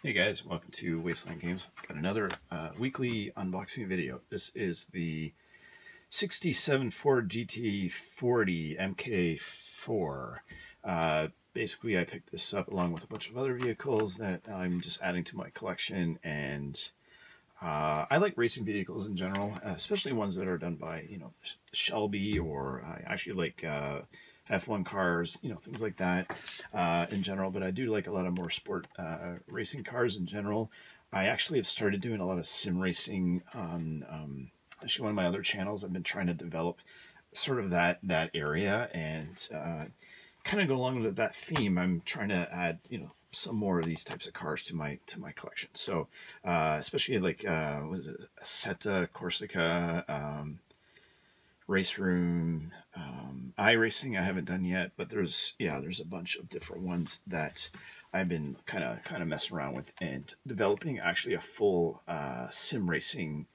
Hey guys, welcome to Wasteland Games. Got another uh, weekly unboxing video. This is the 67 Ford GT40 MK4. Uh, basically, I picked this up along with a bunch of other vehicles that I'm just adding to my collection, and uh, I like racing vehicles in general, especially ones that are done by, you know, Shelby, or I actually like uh, F1 cars, you know, things like that uh, in general. But I do like a lot of more sport uh, racing cars in general. I actually have started doing a lot of sim racing on um, actually one of my other channels. I've been trying to develop sort of that that area and uh, kind of go along with that theme. I'm trying to add, you know, some more of these types of cars to my to my collection. So uh, especially like uh, what is it, Assetto Corsica, um, Race Room, um, iRacing I haven't done yet, but there's yeah there's a bunch of different ones that I've been kind of kind of messing around with and developing actually a full uh, sim racing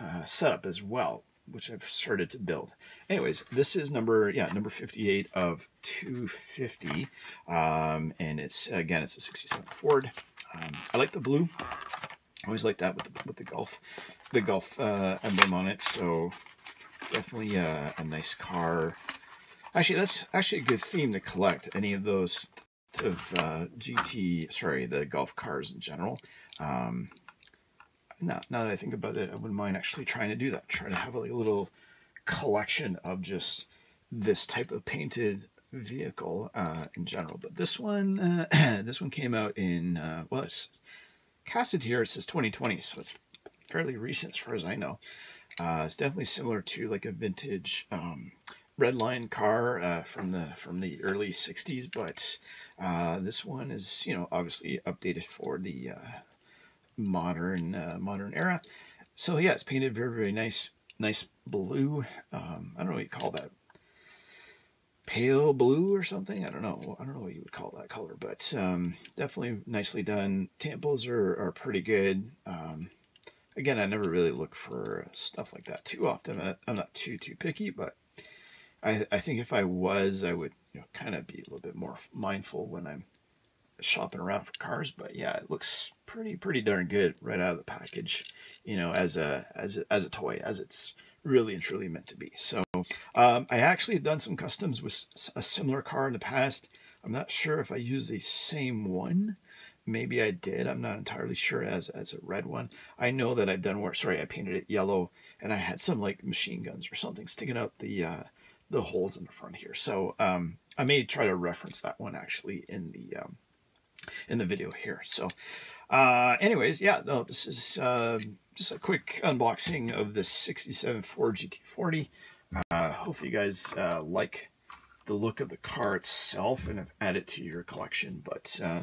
uh, setup as well, which I've started to build. Anyways, this is number yeah number 58 of 250, um, and it's again it's a 67 Ford. Um, I like the blue. I always like that with the with the Gulf the Gulf uh, emblem on it. So definitely a, a, nice car. Actually, that's actually a good theme to collect. Any of those of uh, GT, sorry, the Gulf cars in general. Um, now, now that I think about it, I wouldn't mind actually trying to do that. Try to have a, like, a little collection of just this type of painted vehicle uh, in general. But this one, uh, this one came out in uh, well, it's casted here. It says 2020, so it's fairly recent as far as I know. Uh, it's definitely similar to like a vintage um, Redline car uh, from the from the early 60s, but uh, this one is you know obviously updated for the uh, modern uh, modern era. So yeah, it's painted very very nice nice blue. Um, I don't know what you call that. Pale blue or something. I don't know. I don't know what you would call that color, but um, definitely nicely done. Tampos are, are pretty good. Um, Again, I never really look for stuff like that too often. I'm not too, too picky, but I, I think if I was, I would you know, kind of be a little bit more mindful when I'm shopping around for cars. But yeah, it looks pretty, pretty darn good right out of the package, you know, as a, as a, as a toy, as it's really and truly meant to be. So um, I actually have done some customs with a similar car in the past. I'm not sure if I use the same one, Maybe I did. I'm not entirely sure as as a red one. I know that I've done where sorry, I painted it yellow and I had some like machine guns or something sticking out the uh, the holes in the front here. So um, I may try to reference that one actually in the um, in the video here. So uh, anyways, yeah, no, this is uh, just a quick unboxing of this 67 Ford GT40. Uh, hopefully you guys uh, like the look of the car itself and add it to your collection. But uh,